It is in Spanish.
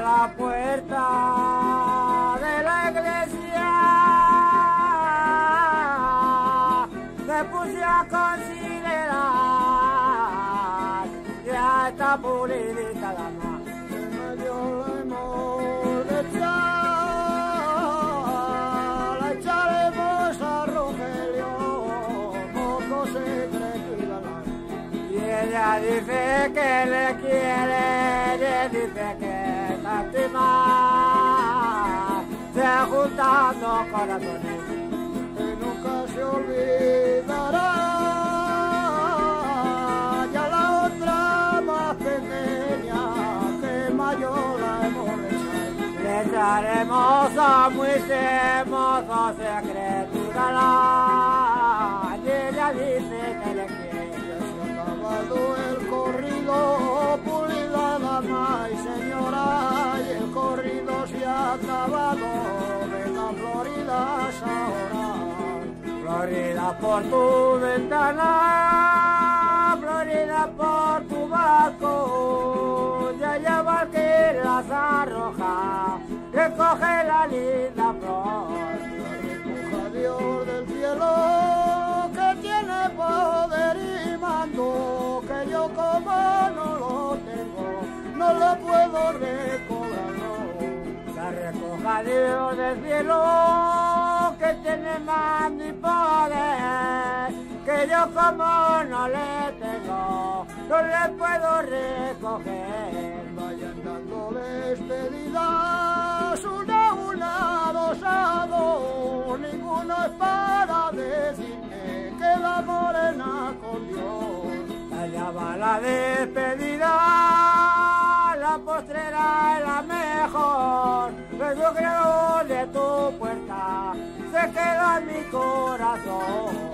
la puerta de la iglesia me puse a considerar ya está pulidita la mano. Ella dice que le quiere, ella dice que lástima, se juntando corazones que nunca se olvidará. Ya la otra más pequeña que mayor la hemos de echar. Le echaremos a muy hermoso secreto y galán. Y ella dice que le quiere. Ahora. Florida por tu ventana, Florida por tu balcón, ya lleva que las arroja, recoge la linda flor, la Dios del cielo, que tiene poder y mando, que yo como no lo tengo, no lo puedo recobrar. La recoja Dios del cielo, que tiene mando y poder, que yo como no le tengo, no le puedo recoger. Vayan dándoles pedidas, una, una, dos a dos, ninguno es para decirme que la morena con Dios. Allá va la despedida, la postrera es la mejor, pero yo creo a mi corazón.